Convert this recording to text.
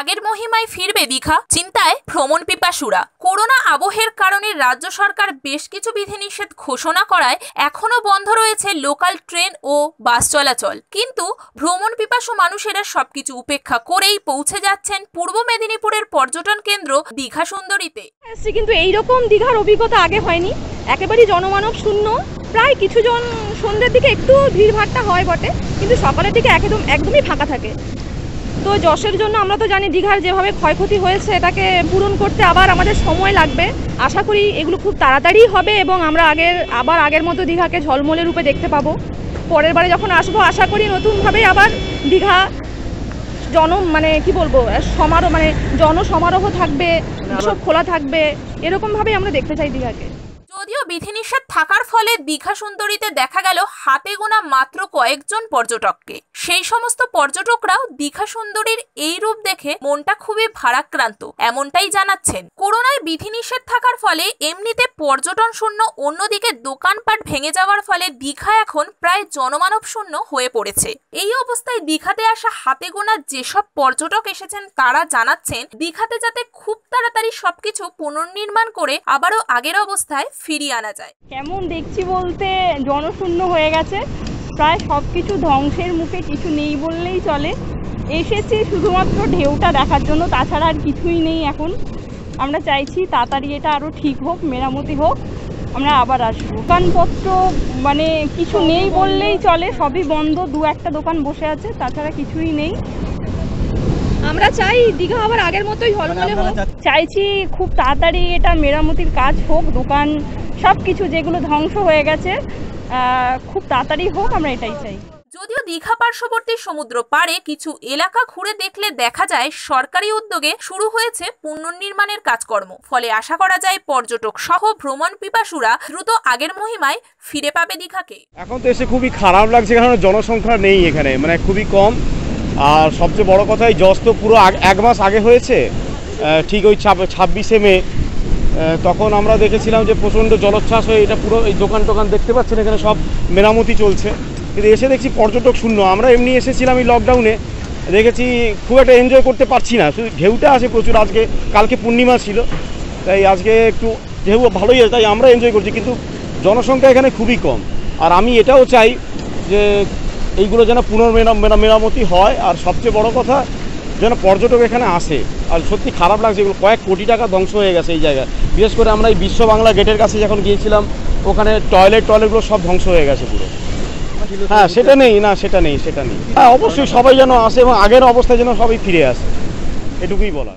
আগের মহিমায় ফিরবে দীঘা? চিন্তায় ভ্রমণ পিপাসুরা। করোনা আবহের কারণে রাজ্য সরকার বেশ কিছু বিধিনিষেধ ঘোষণা করায় এখনও বন্ধ রয়েছে লোকাল ট্রেন ও বাস চলাচল। কিন্তু ভ্রমণ পিপাসু মানুষেরা সবকিছু উপেক্ষা করেই পৌঁছে যাচ্ছেন পূর্ব মেদিনীপুরের পর্যটন কেন্দ্র দীঘা সুন্দরীতে। কিন্তু এইরকম দীঘার অভিজ্ঞতা আগে হয়নি। একেবারে জনমানব শূন্য। প্রায় কিছুজন সন্ধ্যের দিকে একটু ভিড়ভাড়টা হয় বটে, কিন্তু সকালের দিকে একদম, একদমই ফাঁকা থাকে। তো যশের জন্য আমরা তো জানি দীঘার যেভাবে ক্ষয়ক্ষতি হয়েছে, এটাকে পূরণ করতে আবার আমাদের সময় লাগবে। আশা করি এগুলো খুব তাড়াতাড়ি হবে এবং আমরা আগের, আবার আগের মতো দীঘাকে ঝলমলে রূপে দেখতে পাবো। পরের বারে যখন আসব, আশা করি নতুনভাবে আবার দীঘা জন মানে কি বলব, সমারোহ মানে জনসমারোহ থাকবে সব খোলা থাকবে এরকম ভাবে আমরা দেখতে চাই দীঘাকে। বিধিনিষেধ থাকার ফলে দীঘা সুন্দরীতে দেখা গেল হাতে গোনা মাত্র কয়েকজন পর্যটককে। সেই সমস্ত পর্যটকরাও দীঘা সুন্দরীর এই রূপ দেখে মনটা খুবই ভারাক্রান্ত, এমনটাই জানাচ্ছেন। করোনায় বিধিনিষেধ থাকার ফলে এমনিতে পর্যটন শূন্য অন্যদিকে দোকানপাট ভেঙে যাওয়ার ফলে দীঘা এখন প্রায় জনমানব শূন্য হয়ে পড়েছে। এই অবস্থায় দীঘাতে আসা হাতে গোনা যেসব পর্যটক এসেছেন তারা জানাচ্ছেন, দীঘাতে যাতে খুব তাড়াতাড়ি সবকিছু পুনর্নির্মাণ করে আবারও আগের অবস্থায় ফিরিয়ে আনা যায়। কেমন দেখছি বলতে জনশূন্য হয়ে গেছে। প্রায় সব কিছু ধ্বংসের মুখে কিছু নেই বললেই চলে। এসেছি শুধুমাত্র ঢেউটা দেখার জন্য তাছাড়া আর কিছুই নেই এখন। আমরা চাইছি তাড়াতাড়ি এটা আরও ঠিক হোক মেরামতি হোক। আমরা আবার আসব। দোকানপত্র মানে কিছু নেই বললেই চলে সবই বন্ধ। দু একটা দোকান বসে আছে তাছাড়া কিছুই নেই। আমরা চাই দীঘা আবার আগের মতোই ঝলমলে হোক। চাইছি খুব তাড়াতাড়ি এটা মেরামতির কাজ হোক দোকান সব কিছু যেগুলো ধ্বংস হয়ে গেছে খুব তাড়াতাড়ি হোক আমরা এটাই চাই। যদিও দীঘা পার্শ্ববর্তী সমুদ্র পাড়ে কিছু এলাকা ঘুরে দেখলে দেখা যায় সরকারি উদ্যোগে শুরু হয়েছে পুনর্নির্মাণের কাজকর্ম। ফলে আশা করা যায় পর্যটক সহ ভ্রমণ পিপাসুরা দ্রুত আগের মহিমায় ফিরে পাবে দীঘাকে। এখন তো এসে খুবই খারাপ লাগছে কারণ জনসংখ্যা নেই এখানে মানে খুবই কম। আর সবচেয়ে বড় কথা এই জজ তো পুরো আগ- এক মাস আগে হয়েছে। ঠিক ওই ছাব্বিশে মে তখন আমরা দেখেছিলাম যে প্রচণ্ড জলোচ্ছ্বাস হয়ে এটা পুরো এই দোকান টোকান দেখতে পাচ্ছেন, এখানে সব মেরামতি চলছে। কিন্তু এসে দেখছি পর্যটক শূন্য। আমরা এমনি এসেছিলাম এই লকডাউনে দেখেছি খুব একটা এনজয় করতে পারছি না। শুধু ঢেউটা আছে প্রচুর, আজকে, কালকে পূর্ণিমা ছিল। তাই আজকে একটু ঢেউ ভালোই আছে, তাই আমরা এনজয় করছি, কিন্তু জনসংখ্যা এখানে খুবই কম। আর আমি এটাও চাই যে এইগুলো যেন পুনর্মেরা মেরা- মেরামতি হয়। আর সবচেয়ে বড় কথা যেন পর্যটক এখানে আসে। আর সত্যি খারাপ লাগছে, এগুলো কয়েক কোটি টাকা ধ্বংস হয়ে গেছে এই জায়গায়। বিশেষ করে আমরা এই বিশ্ব বাংলা গেটের কাছে যখন গিয়েছিলাম, ওখানে টয়লেট টয়লেটগুলো সব ধ্বংস হয়ে গেছে পুরো। হ্যাঁ সেটা নেই, না, সেটা নেই সেটা নেই। হ্যাঁ অবশ্যই সবাই যেন আসে এবং আগের অবস্থায় যেন সবাই ফিরে আসে। এটুকুই বলা